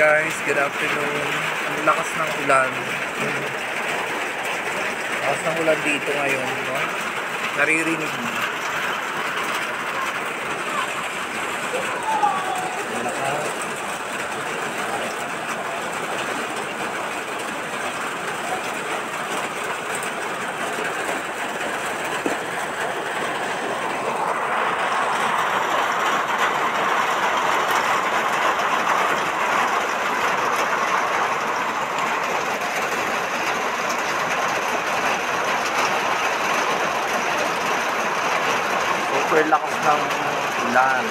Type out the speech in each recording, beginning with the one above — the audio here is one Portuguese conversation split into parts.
guys, good afternoon. Ang lakas ng ulan. Lakas ng ulan dito ngayon, no? Naririnig mo. Super lakas ng ulan.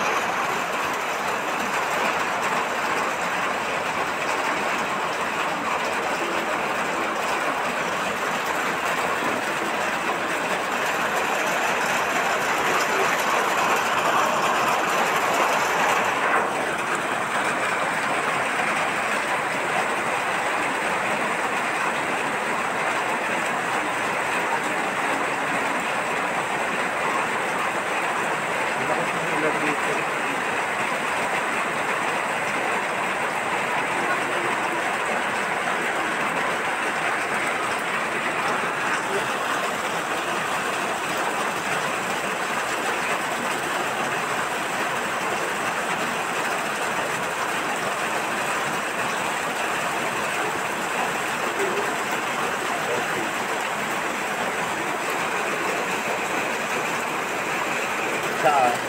Naririnig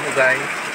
mo guys.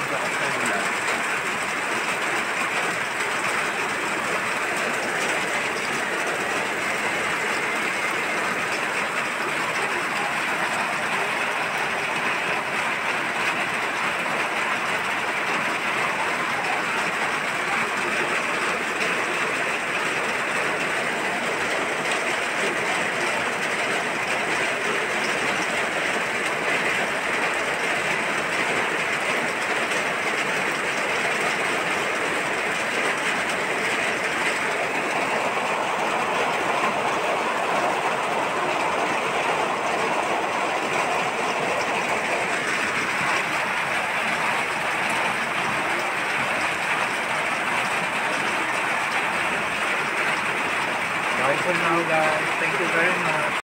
for now guys. Thank you very much.